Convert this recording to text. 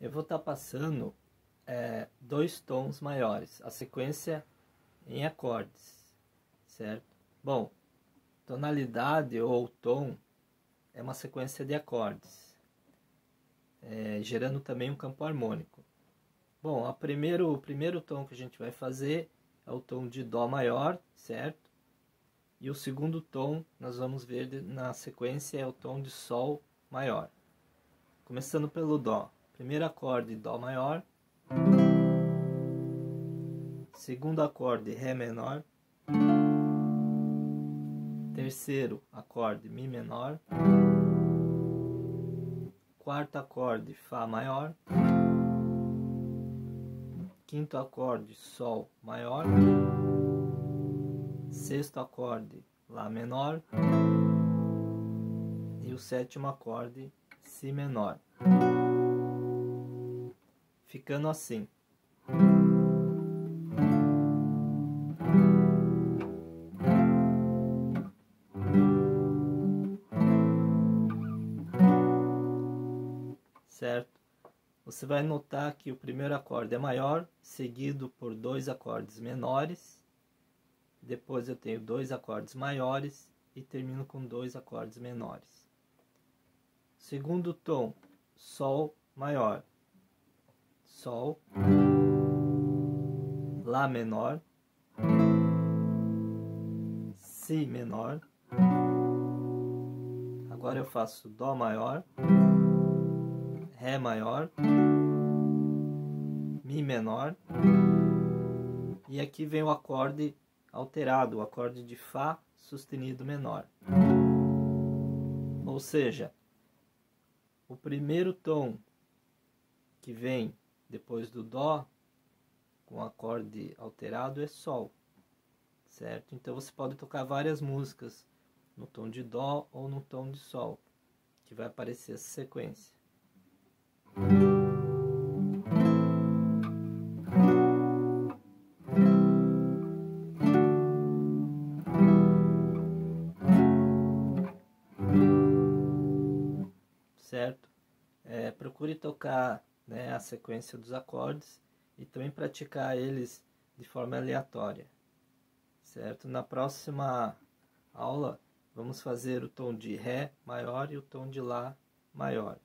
eu vou estar tá passando é, dois tons maiores, a sequência em acordes, certo? Bom, tonalidade ou tom é uma sequência de acordes, é, gerando também um campo harmônico. Bom, primeiro, o primeiro tom que a gente vai fazer é o tom de Dó maior, certo? E o segundo tom, nós vamos ver na sequência, é o tom de Sol maior. Começando pelo Dó. Primeiro acorde, Dó maior. Segundo acorde, Ré menor. Terceiro acorde, Mi menor. Quarto acorde, Fá maior. Quinto acorde, Sol maior. Sexto acorde, Lá menor. E o sétimo acorde, Si menor ficando assim. Certo? Você vai notar que o primeiro acorde é maior, seguido por dois acordes menores. Depois eu tenho dois acordes maiores e termino com dois acordes menores. Segundo tom, Sol maior. Sol, Lá menor, Si menor. Agora eu faço Dó maior, Ré maior, Mi menor. E aqui vem o acorde alterado, o acorde de Fá sustenido menor. Ou seja, o primeiro tom que vem depois do Dó, com acorde alterado, é Sol, certo? Então você pode tocar várias músicas no tom de Dó ou no tom de Sol, que vai aparecer essa sequência. Certo? É, procure tocar né, a sequência dos acordes e também praticar eles de forma aleatória, certo? Na próxima aula vamos fazer o tom de Ré maior e o tom de Lá maior.